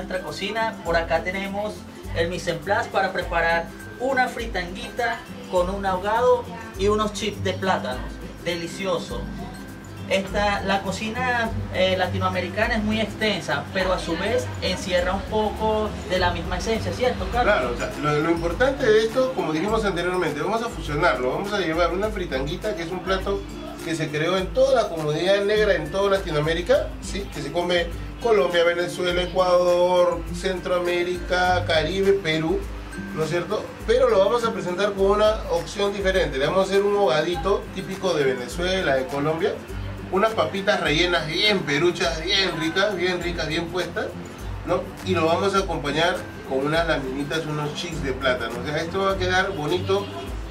nuestra cocina. Por acá tenemos el mise en place para preparar una fritanguita con un ahogado y unos chips de plátanos. Delicioso. Esta, la cocina eh, latinoamericana es muy extensa, pero a su vez encierra un poco de la misma esencia, ¿cierto, Carlos? Claro, o sea, lo, lo importante de esto, como dijimos anteriormente, vamos a fusionarlo, vamos a llevar una fritanguita que es un plato que se creó en toda la comunidad negra en toda Latinoamérica, ¿sí? que se come Colombia, Venezuela, Ecuador, Centroamérica, Caribe, Perú, ¿no es cierto? Pero lo vamos a presentar con una opción diferente. Le vamos a hacer un hogadito típico de Venezuela, de Colombia, unas papitas rellenas bien peruchas, bien ricas, bien ricas, bien puestas, ¿no? Y lo vamos a acompañar con unas laminitas, unos chips de plátano. O sea, esto va a quedar bonito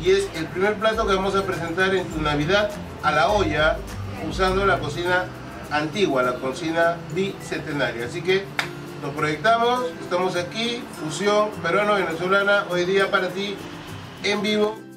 y es el primer plato que vamos a presentar en tu Navidad a la olla usando la cocina antigua, la cocina bicentenaria. Así que nos proyectamos, estamos aquí, fusión peruano-venezolana, hoy día para ti en vivo.